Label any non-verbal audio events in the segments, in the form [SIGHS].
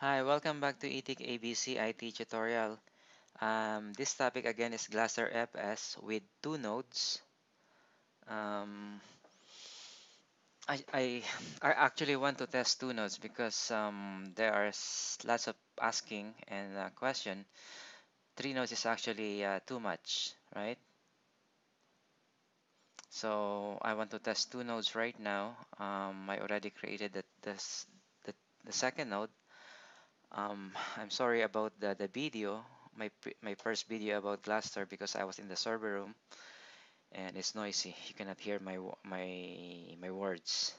Hi, welcome back to ETIC ABC IT tutorial. Um, this topic again is Gluster FS with two nodes. Um, I, I, [SIGHS] I actually want to test two nodes because um, there are lots of asking and uh, question. Three nodes is actually uh, too much, right? So I want to test two nodes right now. Um, I already created the, this, the, the second node um, I'm sorry about the, the video, my, my first video about Gluster because I was in the server room and it's noisy. You cannot hear my, my, my words.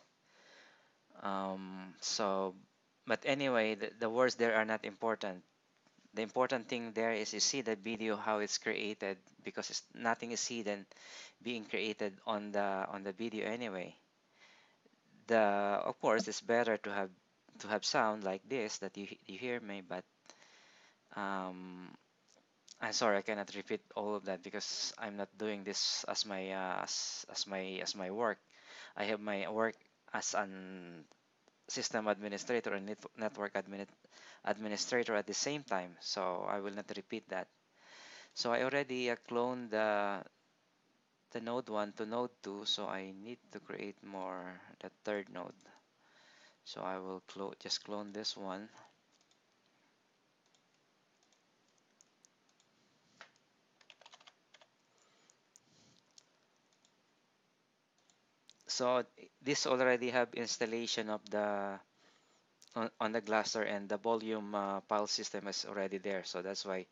Um, so, but anyway, the, the words there are not important. The important thing there is you see the video how it's created because it's, nothing is hidden being created on the on the video anyway. The of course it's better to have to have sound like this that you, you hear me but um, I'm sorry I cannot repeat all of that because I'm not doing this as my uh, as, as my as my work. I have my work as an system administrator and network admin administrator at the same time so I will not repeat that. So I already uh, cloned the the node 1 to node 2 so I need to create more the third node so I will just clone this one. So this already have installation of the on, on the Gluster and the volume uh, file system is already there. So that's why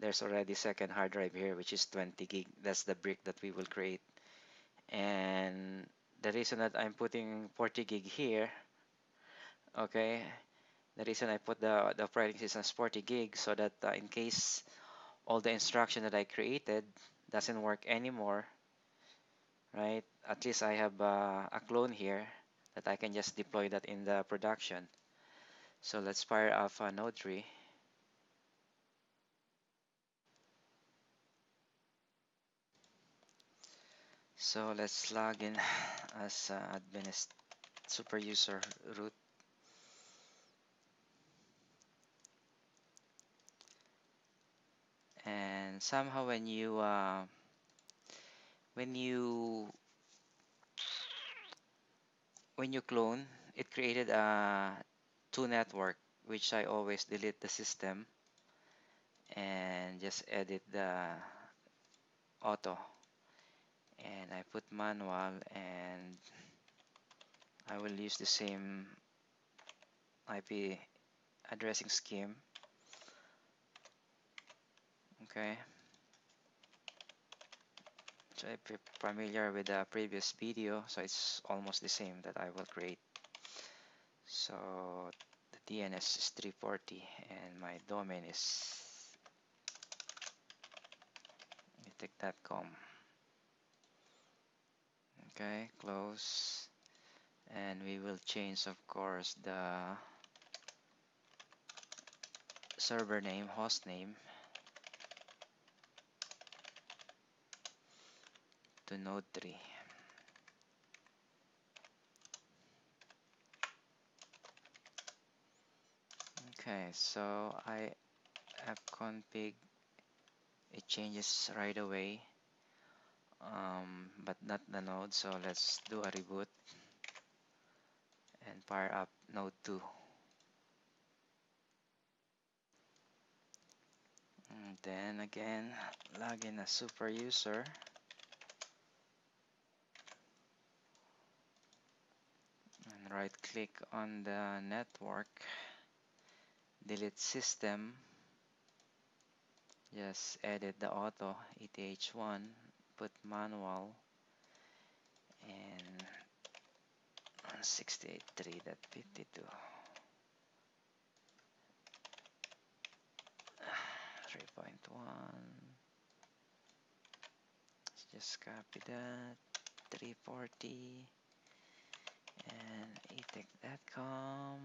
there's already second hard drive here which is 20 gig. That's the brick that we will create. And the reason that I'm putting 40 gig here okay? The reason I put the, the operating system as 40 gig so that uh, in case all the instruction that I created doesn't work anymore right? At least I have uh, a clone here that I can just deploy that in the production. So let's fire off uh, node 3 so let's log in [SIGHS] as uh, admin super user root somehow when you uh, when you when you clone it created a two network which I always delete the system and just edit the auto. And I put manual and I will use the same IP addressing scheme okay. So if you're familiar with the previous video so it's almost the same that I will create. So the DNS is 340 and my domain is ethic.com okay close. And we will change of course the server name host name to node 3 okay so I have config it changes right away um, but not the node so let's do a reboot and fire up node 2 and then again log in as super user right click on the network delete system. Just edit the auto ETH1 put manual and 168.3.52 [SIGHS] 3.1 just copy that. 340 and ethic.com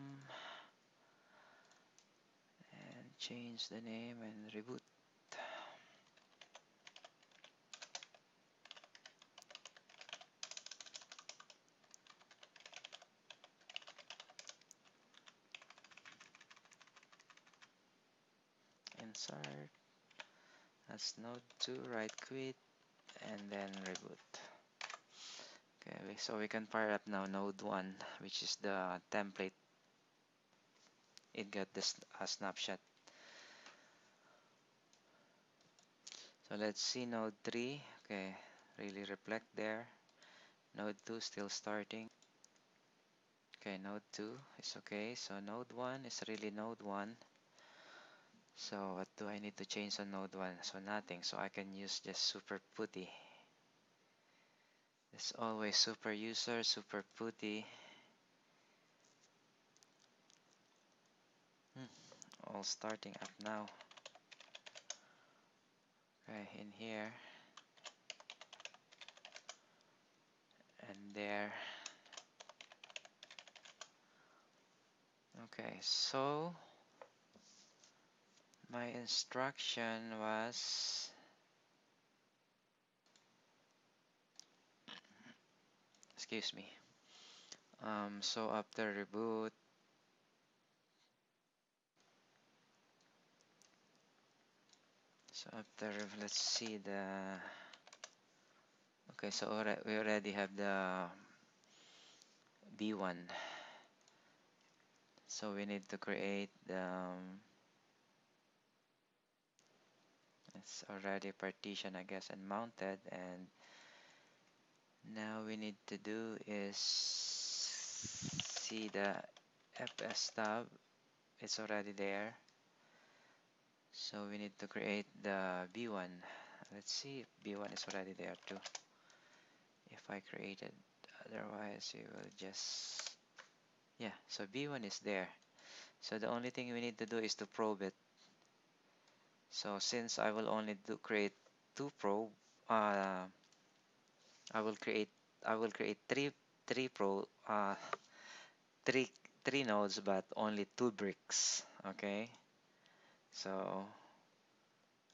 and change the name and reboot. Insert. That's node 2 right quit and then reboot okay so we can fire up now node 1 which is the template. It got this uh, snapshot. So let's see node 3 okay really reflect there. Node 2 still starting. Okay node 2 is okay. So node 1 is really node 1 so what do I need to change on node 1 so nothing. So I can use just super putty it's always super user super putty hmm, all starting up now. Okay in here. And there. Okay so my instruction was excuse me. Um, so after reboot so after let's see the okay so we already have the b1 so we need to create the um, it's already partitioned I guess and mounted and now we need to do is see the fstab. It's already there. So we need to create the b1 let's see if b1 is already there too. If I created otherwise you will just yeah so b1 is there. So the only thing we need to do is to probe it. So since I will only do create two probe uh, I will create I will create three three pro uh, three three nodes but only two bricks okay? So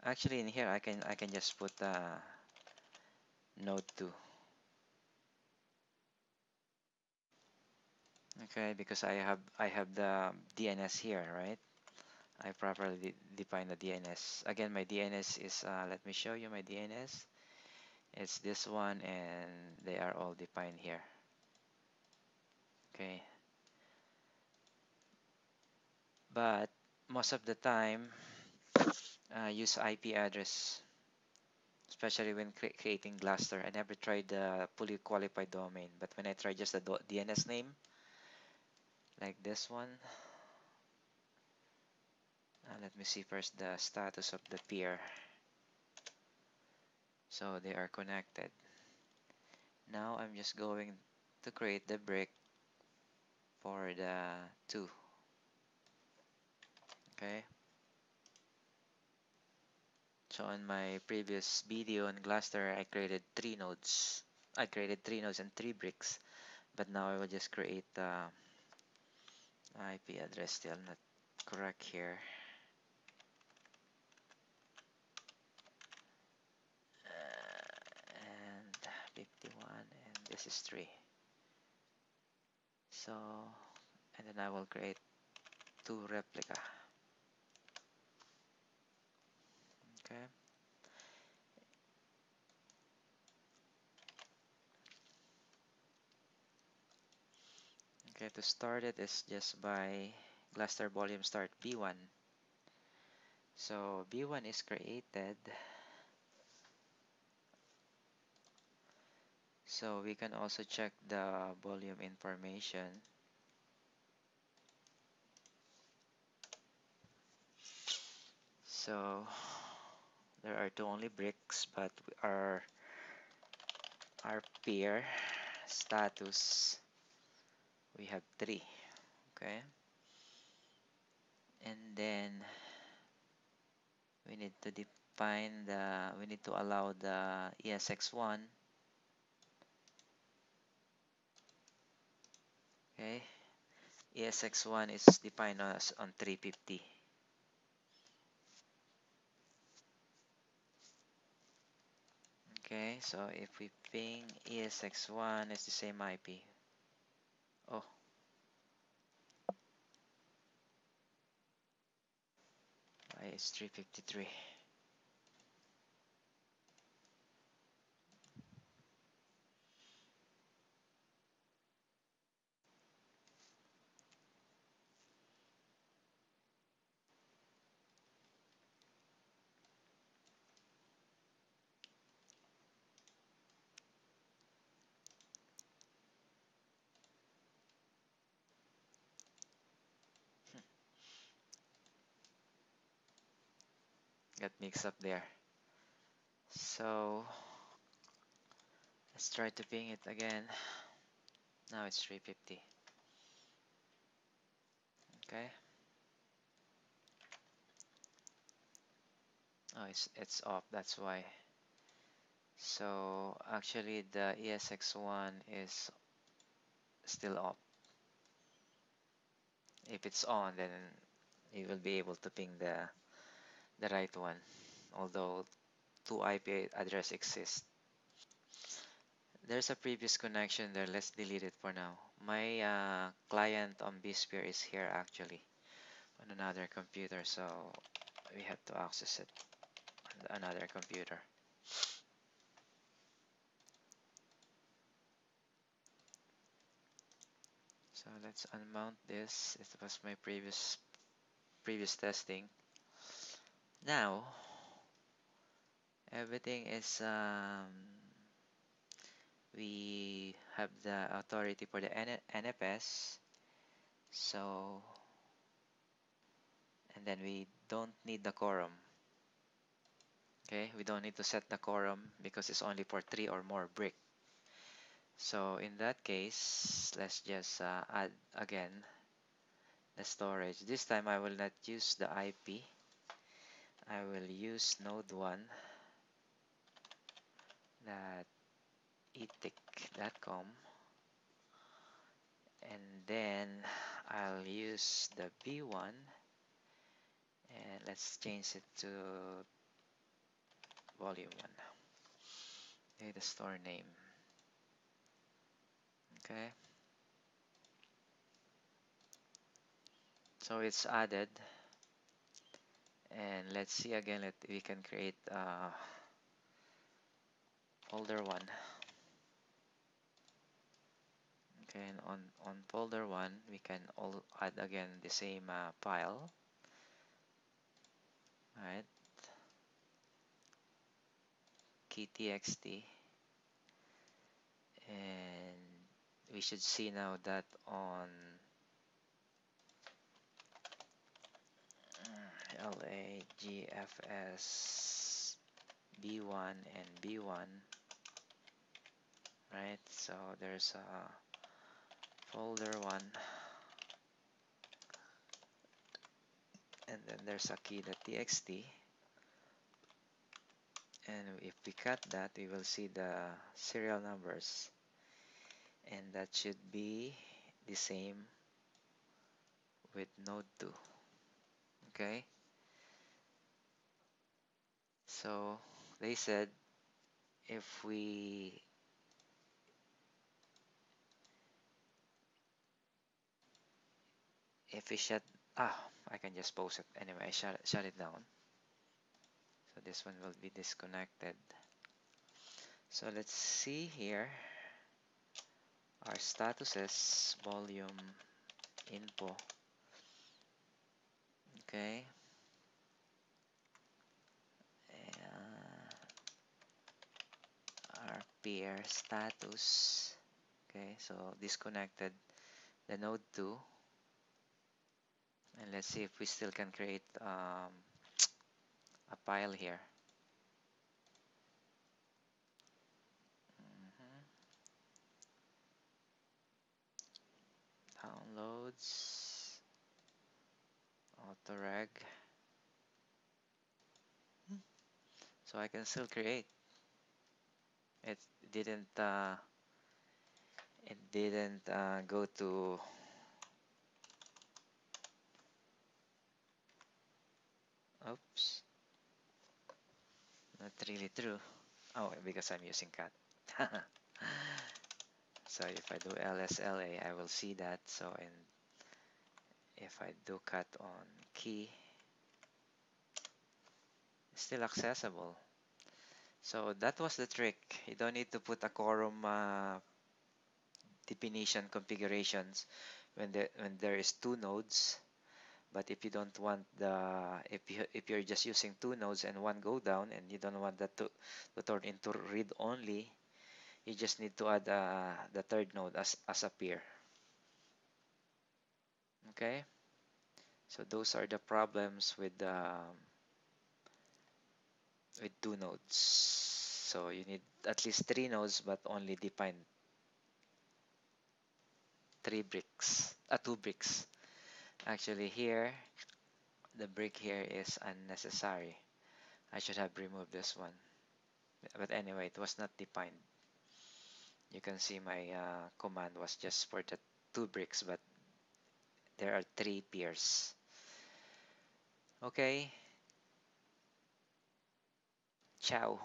actually in here I can I can just put uh, node 2 okay because I have I have the DNS here right? I properly de define the DNS again my DNS is uh, let me show you my DNS it's this one and they are all defined here. Okay. But most of the time uh, use IP address especially when cre creating Gluster I never tried the fully qualified domain but when I try just the DNS name like this one uh, let me see first the status of the peer so they are connected. Now I'm just going to create the brick for the two. Okay? So in my previous video on Gluster I created three nodes. I created three nodes and three bricks. But now I will just create the IP address still not correct here and 51 and this is 3 so and then I will create two replica. Okay. Okay to start it is just by Gluster volume start b1 so b1 is created so we can also check the volume information. So there are two only bricks but our our peer status we have three okay? And then we need to define the we need to allow the ESX1 okay ESX1 is defined as on 350 Okay, so if we ping ESX1 is the same IP. Oh. It's 353. Got mixed up there. So let's try to ping it again. Now it's 350. Okay. Oh, it's it's off. That's why. So actually, the ESX1 is still off. If it's on, then you will be able to ping the the right one. Although two IP address exist. There's a previous connection there. Let's delete it for now. My uh, client on vSphere is here actually on another computer, so we have to access it on another computer. So let's unmount this. It was my previous previous testing. Now everything is um, we have the authority for the NFS. So and then we don't need the quorum. Okay, we don't need to set the quorum because it's only for three or more brick. So in that case, let's just uh, add again the storage. This time I will not use the IP. I will use node 1 that etic.com and then I'll use the B1 and let's change it to volume 1 data store name. Okay. So it's added and let's see again that we can create uh, folder 1 okay and on on folder 1 we can all add again the same uh, file. Right? Key txt and we should see now that on LAGFS B1 and B1 right? So there's a folder 1 and then there's a key.txt and if we cut that we will see the serial numbers and that should be the same with node 2 okay so they said if we if we shut ah I can just post it. Anyway I shut, shut it down. So this one will be disconnected. So let's see here. Our statuses volume info. Okay peer status. Okay so disconnected the node 2 and let's see if we still can create um, a pile here. Mm -hmm. downloads autoreg so I can still create it didn't uh, it didn't uh, go to oops not really true. Oh because I'm using cat. [LAUGHS] So if I do lsla I will see that. So and if I do cut on key still accessible so that was the trick. You don't need to put a quorum uh, definition configurations when there when there is two nodes. But if you don't want the if you if you're just using two nodes and one go down and you don't want that to, to turn into read only you just need to add uh, the third node as, as a peer. Okay? So those are the problems with um, with two nodes so you need at least three nodes but only define three bricks uh, two bricks. Actually here the brick here is unnecessary. I should have removed this one. But anyway it was not defined. You can see my uh, command was just for the two bricks but there are three peers okay ciao